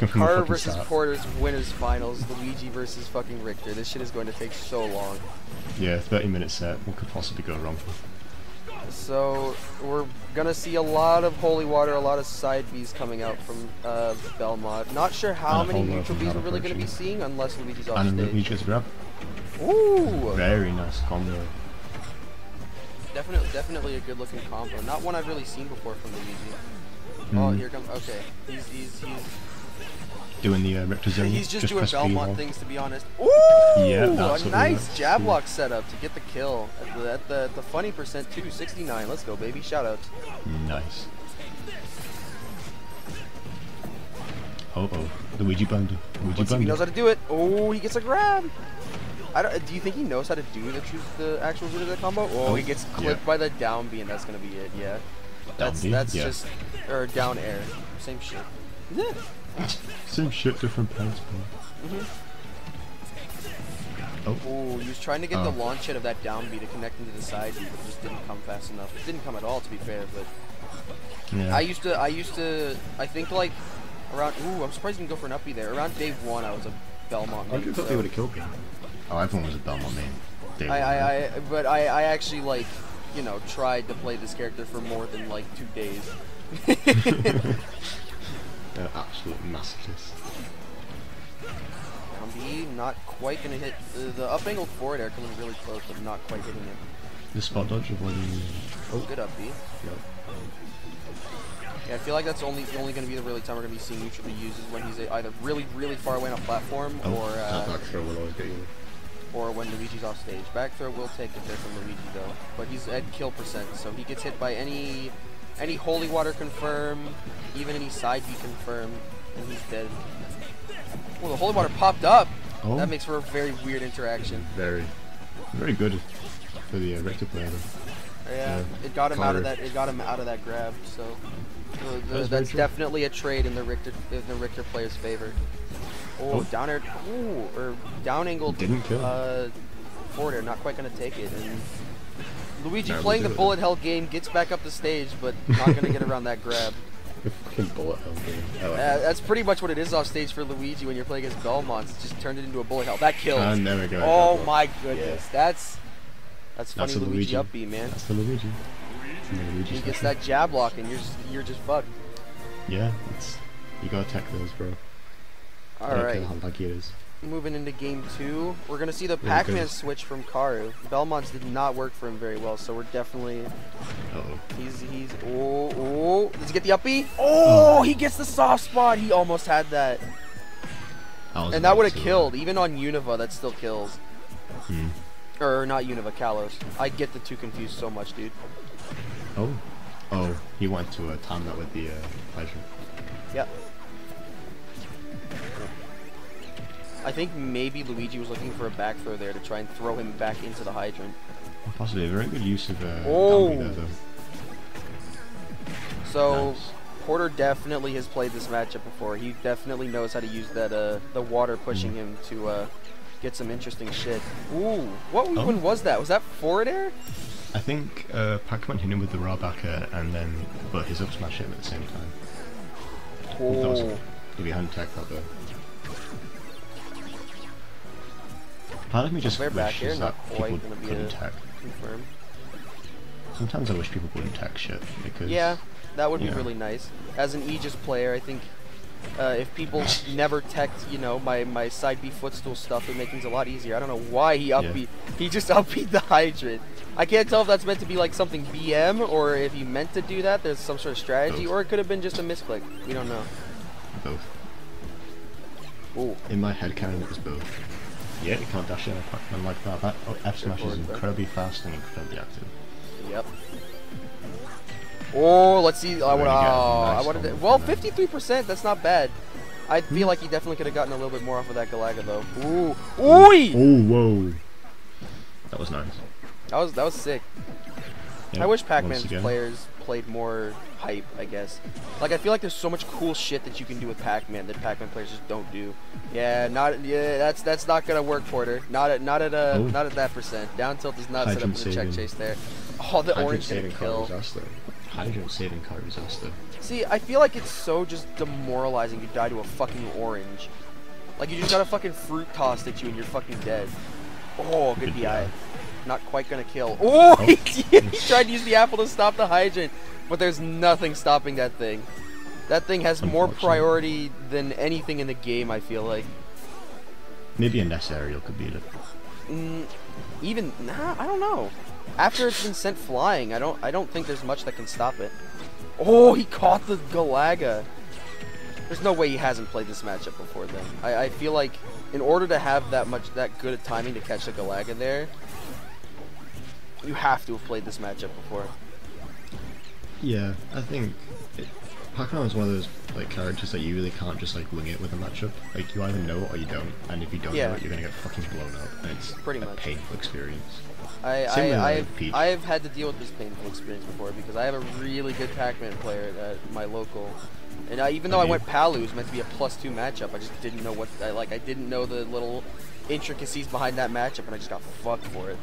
Looking Carter versus start. Porter's winners finals. Luigi versus fucking Richter. This shit is going to take so long. Yeah, 30 minute set. What could possibly go wrong? So we're gonna see a lot of holy water, a lot of side Bs coming out from uh, Belmont. Not sure how And many neutral Bs we're really gonna be seeing unless Luigi's off And then stage. Luigi gets grab. Ooh, Very nice combo. definitely, definitely a good looking combo. Not one I've really seen before from Luigi. Oh, Mm. here comes. Okay, he's he's he's Doing the uh, Richter zone. he's just, doing press B Belmont hold. things to be honest. Ooh, Yeah, that's a nice like. jab Yeah. setup to get the kill at the at the, at the funny percent too. 69. Let's go, baby. Shout out. Nice. Oh oh. Luigi bundle. Luigi Let's see he knows how to do it. Oh, he gets a grab. I don't, do you think he knows how to do the choose the actual root of the combo? Oh, he gets clipped yeah. by the down B, and that's gonna be it. Yeah, that's B? that's Yeah. just or down air, same shit. Yeah. Same shit, different pants, bro. Mm-hmm. Oh, Oh, he was trying to get the Oh. launch hit of that down B to connect into the side B, but just didn't come fast enough. It didn't come at all, to be fair. But yeah. I used to, I used to, I think like around. Ooh, I'm surprised he didn't go for an up B there. Around day one, I was a Belmont. I main, thought so- they would have killed me. oh, everyone was a Belmont main. Day I, one. I, I, but I, I actually like, you know, tried to play this character for more than like two days. They're absolute masochists. B, not quite gonna hit the, the up angled forward air coming really close, but not quite hitting it. The spot dodge avoiding. Oh, good up B. Yep. Yeah, I feel like that's only only gonna be the really time we're gonna be seeing neutrally used is when he's either really really far away on a platform Oh, or That uh, back throw will always get you. or when Luigi's off stage. Back throw will take it there from Luigi though, but he's at kill percent, so he gets hit by any any holy water confirm, even any side B confirm, and he's dead. Well, the holy water popped up. Oh, That makes for a very weird interaction. Very. very good for the uh, Richter player. though. Yeah, Yeah. it got him out of that. It got him out of that grab. So uh, the- That's that's definitely a trade in the Richter in the Richter player's favor. Oh, Oh. down air, ooh, or down angled. Didn't kill. Uh, forward air, not quite gonna take it. And Luigi Nah, playing the do it. bullet hell game gets back up the stage, but not gonna get around that grab. Fucking bullet hell game. Like Uh, it. that's pretty much what it is off stage for Luigi when you're playing against Belmont. It's just turned it into a bullet hell. That kills. And there we go. oh Grab my goodness, that's that's funny That's Luigi, Luigi. upbeat man. That's the Luigi. And the Luigi He gets special. that jab lock and you're just, you're just fucked. Yeah, it's... You gotta tech those, bro. All I don't right, care how laggy it is. Moving into game two, we're gonna see the Pac-Man switch from Karu. Belmont's did not work for him very well, so we're definitely Uh-oh. he's he's oh oh does he get the uppy? Oh, he gets the soft spot. He almost had that, and that would have to, uh, killed. Even on Unova, that still kills. hmm. Or not Unova, Kalos. I get the two confused so much, dude. Oh. Oh, he went to uh, time that with the uh, pleasure. Yep. I think maybe Luigi was looking for a back throw there to try and throw him back into the hydrant. Possibly a very good use of uh, Oh. There, though. So Nice. Porter definitely has played this matchup before. He definitely knows how to use that uh the water pushing Mm. him to uh get some interesting shit. Ooh, what Oh. one was that? Was that forward air? I think uh, Pac-Man hit him with the raw backer and then, but his up smash hit him at the same time. Think that was Oh, if he hadn't that though. Part of me just back wishes here, that people couldn't tech. confirm. Sometimes I wish people wouldn't tech shit because Yeah, that would be Yeah. really nice. As an Aegis player, I think uh, if people never teched, you know, my, my side B footstool stuff, it would make things a lot easier. I don't know why he upbeat. He just upbeat the hydrant. I can't tell if that's meant to be like something BM or if he meant to do that. There's some sort of strategy, Both. or it could have been just a misclick. We don't know. both. Ooh. In my head it was both. Yeah, you can't dash in a Pac-Man like that. That oh, F smash is incredibly fast and incredibly active. Yep. Oh, let's see. I, would, gonna oh, I wanted to, well, 53%. That's not bad. I Hmm. feel like he definitely could have gotten a little bit more off of that Galaga though. Ooh, ooh! Oh, whoa! That was nice. That was that was sick. Yeah, I wish Pac-Man's players played more hype, I guess. Like I feel like there's so much cool shit that you can do with Pac-Man that Pac-Man players just don't do. Yeah, not yeah, that's that's not gonna work, Porter. Not at not at uh Oh. not at that percent. Down tilt is not set up Hydrant with a check chase there. Oh, the Hydrant orange gonna saving kill. Hydrant saving ass though. See, I feel like it's so just demoralizing to die to a fucking orange. Like you just got a fucking fruit tossed at you and you're fucking dead. Oh, good Good DI. Not quite gonna kill. Oh, he, he tried to use the apple to stop the hydrant, but there's nothing stopping that thing. That thing has more priority than anything in the game. I feel like. Maybe a Ness aerial could beat it. Mm, even nah, I don't know. After it's been sent flying, I don't I don't think there's much that can stop it. Oh, he caught the Galaga. There's no way he hasn't played this matchup before then. I, I feel like in order to have that much that good at timing to catch the Galaga there, you have to have played this matchup before. Yeah, I think it, Pac-Man is one of those like characters that you really can't just like wing it with a matchup. Like you either know it or you don't, and if you don't Yeah. know it, you're gonna get fucking blown up, and it's Pretty a much. painful experience. I Same I I've. I've had to deal with this painful experience before because I have a really good Pac-Man player at my local, and I, even though Oh, I went Palu, it was meant to be a plus two matchup. I just didn't know what I like. I didn't know the little intricacies behind that matchup, and I just got fucked for it.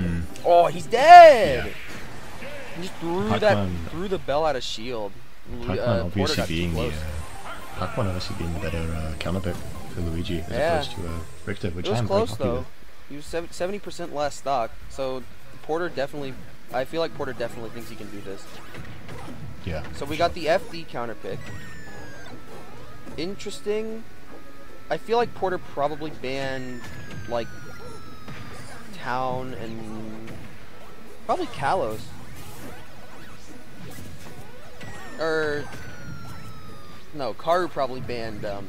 Hmm. Oh, he's dead. Yeah. He just threw that threw the bell out of shield. Lu- Pac-Man uh, Porter obviously got too being the close. uh, Pac-Man obviously being the better uh, counterpick for Luigi as Yeah. opposed to uh, Richter, which It was I'm very close happy though. with. He was seventy percent less stock, so Porter definitely. I feel like Porter definitely thinks he can do this. Yeah. So we got the FD counter pick. Interesting. I feel like Porter probably banned like Town and probably Kalos. Or no, Karu probably banned um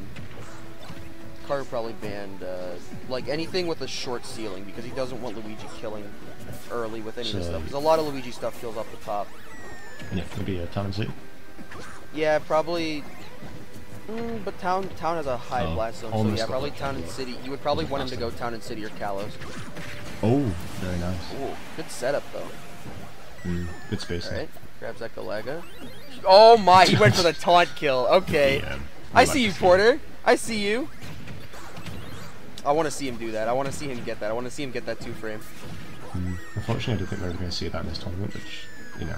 Karu probably banned uh, like anything with a short ceiling because he doesn't want Luigi killing early with any of this stuff. Because a lot of Luigi stuff kills off the top. Yeah, maybe uh, Town and City. Yeah, probably. Mm, but town town has a high Oh, blast zone, so yeah, probably town and city. You would probably want him to go town and city or Kalos. Oh, very nice. Ooh, good setup though. Mm, good space. All right, grabs that Galaga. Oh my, he went for the taunt kill. Okay, Yeah, I see you, Porter. I see you. I want to see him do that. I want to see him get that. I want to see him get that two frame. Mm, unfortunately, I don't think we're ever going to see that in this tournament, which, you know,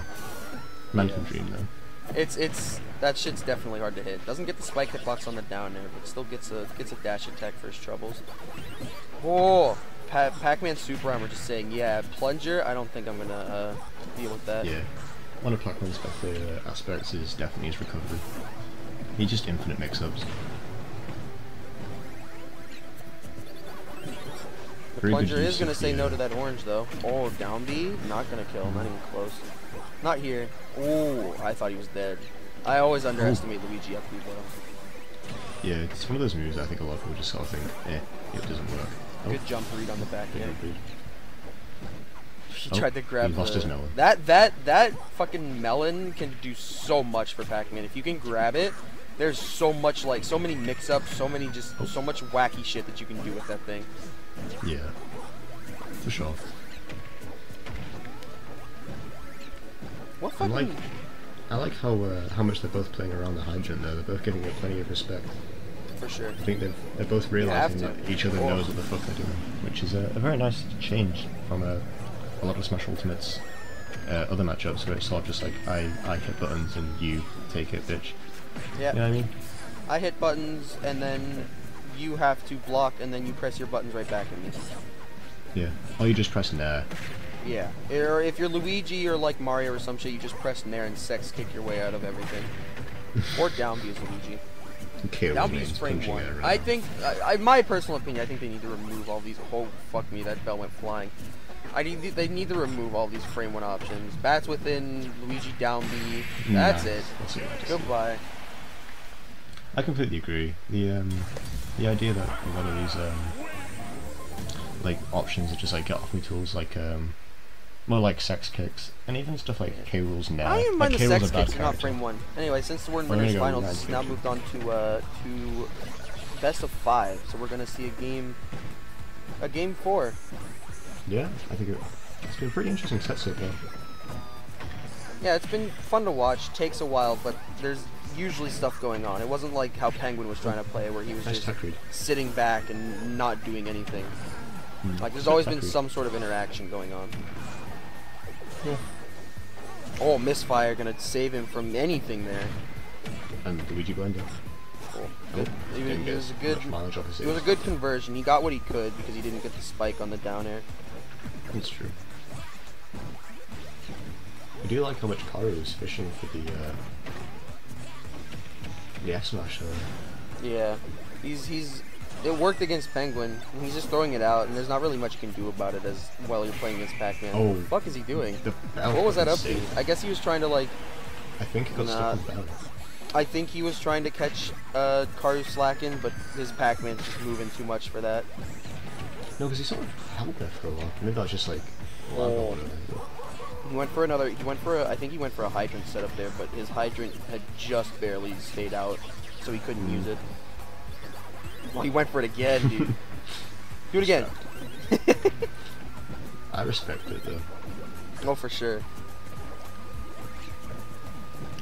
man can dream though. It's it's that shit's definitely hard to hit. Doesn't get the spike hitbox on the down air, but still gets a gets a dash attack for his troubles. Oh, pa- Pac-Man Super Armor just saying, yeah, plunger. I don't think I'm gonna uh, deal with that. Yeah. One of Pac-Man's better uh, aspects is definitely his recovery. He just infinite mix-ups. The Very plunger is gonna say the, no to that orange though. Oh, down B, not gonna kill. Not even close. Not here. Oh, I thought he was dead. I always underestimate Luigi up though. Yeah, it's one of those moves I think a lot of people just sort of think, eh, it doesn't work. Oh, Good jump read on the back good air. read. He Oh, tried to grab he lost the- his melon. That that that fucking melon can do so much for Pac-Man. If you can grab it, there's so much like so many mix-ups, so many just Oh. so much wacky shit that you can do with that thing. Yeah, for sure. What I like, I like how uh, how much they're both playing around the hydrant though. They're both giving it plenty of respect. For sure. I think they've, they're both realizing that each other knows what the fuck they're doing, which is a, a very nice change from a, a lot of Smash Ultimates uh, other matchups where it's sort of just like I, I hit buttons and you take it, bitch. Yeah. You know what I mean? I hit buttons and then you have to block and then you press your buttons right back at me. Yeah. Or you just press nair. Yeah. Or if you're Luigi or like Mario or some shit, you just press Nair and sex kick your way out of everything. or down B is Luigi. And KO Down his B frame one. right I think, I, I, my personal opinion, I think they need to remove all these. Oh fuck me, that bell went flying. I need, they need to remove all these frame one options. Bats within Luigi down B. That's Nah. It. Goodbye. I completely agree. The um, the idea that a lot of these um, like options are just like get off me tools, like um, more like sex kicks, and even stuff like K. Rool's now. I don't even like, the sex a bad kicks, not frame one. Anyway, since we're in We're winners finals, nine this has now moved on to uh, to best of five. So we're gonna see a game, a game four. Yeah, I think it, it's been a pretty interesting set so far. Yeah, it's been fun to watch. Takes a while, but there's usually stuff going on. It wasn't like how Penguin was trying to play, where he was Nice just tech sitting back and not doing anything. Mm. Like there's always been some sort of interaction going on. Oh, misfire gonna save him from anything there. And Luigi going down. Cool. Oh, Good. It was, it was a good. much mileage off his It was a good conversion. He got what he could because he didn't get the spike on the down air. That's true. I do like how much Karu is fishing for the uh, the F smash though. Yeah, he's he's. It worked against Penguin. He's just throwing it out, and there's not really much you can do about it as while you're playing against Pac-Man. Oh. What the fuck is he doing? What was that up to? I guess he was trying to like. I think it got Nah. stuck on. I think he was trying to catch uh, Karu slacking, but his Pac-Man's just moving too much for that. No, because he sort of held there for a while. Maybe I was just like, well, Oh. one of them. He went for another. He went for. A, I think he went for a hydrant setup there, but his hydrant had just barely stayed out, so he couldn't use it. Well, he went for it again, dude. Do it again. I respect it though. Oh, for sure.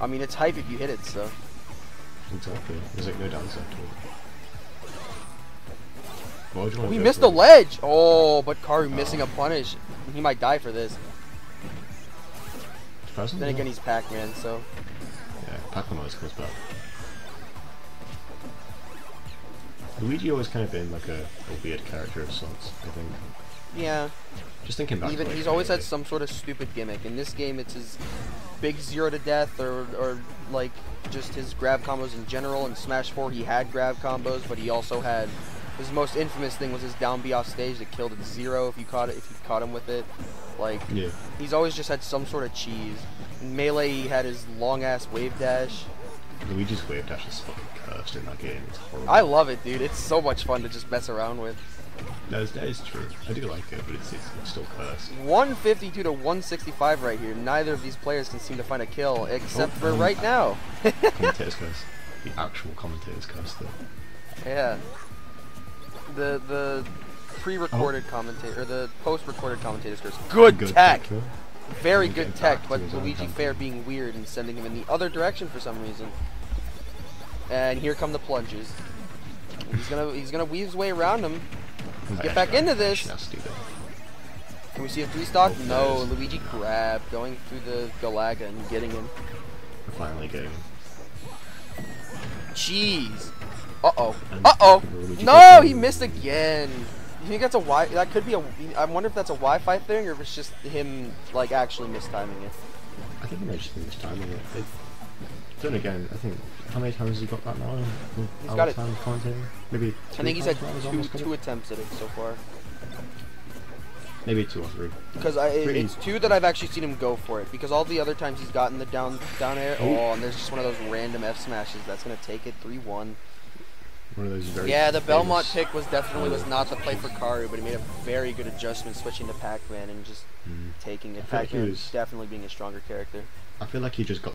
I mean, it's hype if you hit it, so. Exactly. There's like no downside to it. Why would you wanna We missed the ledge! Oh, but Karu missing Oh. a punish. He might die for this. Then again, he's Pac-Man, so. Yeah, Pac-Man always comes back. Luigi always kind of been like a, a weird character of sorts, I think. Yeah. Just thinking back Even like, he's always had some sort of stupid gimmick. In this game, it's his big zero to death, or or like just his grab combos in general. In Smash 4, he had grab combos, but he also had his most infamous thing was his down B off stage that killed at zero if you caught it if you caught him with it. Like Yeah. he's always just had some sort of cheese. In Melee, he had his long ass wave dash. Luigi's wave dash is fucking cursed in that game. It's horrible. I love it, dude. It's so much fun to just mess around with. Is, that is true. I do like it, but it's, it's still cursed. 152 to 165 right here. Neither of these players can seem to find a kill except Oh, for um, right now. Commentator's curse. The actual commentator's curse, though. Yeah. The the Oh. pre-recorded commentator or the post-recorded commentator's curse. Good, tech. though. Very good tech, but Luigi. Fair being weird and sending him in the other direction for some reason. And here come the plunges. He's gonna he's gonna weave his way around him. Get back into this. Can we see a three stock? Oh, No, there it is. Luigi grab going through the Galaga and getting him. Finally getting him. Jeez. Uh oh. Uh oh. No, he missed again. You think that's a Wi? That could be a. I wonder if that's a Wi-Fi thing or if it's just him like actually mistiming it. I think he might just be mistiming it. it. Then again, I think how many times has he got that now? He's got it-? Maybe. I think he's had times now he's two two attempts at it so far. Maybe two or three. Because I, it- it's two that I've actually seen him go for it. Because all the other times he's gotten the down down air, oh, and there's just one of those random F smashes that's gonna take it three one. One of those very. Yeah, the Belmont pick was definitely was not the play for Karu, but he made a very good adjustment switching to Pac-Man and just Mm. taking it. I feel like Pac-Man was- definitely being a stronger character. I feel like he just got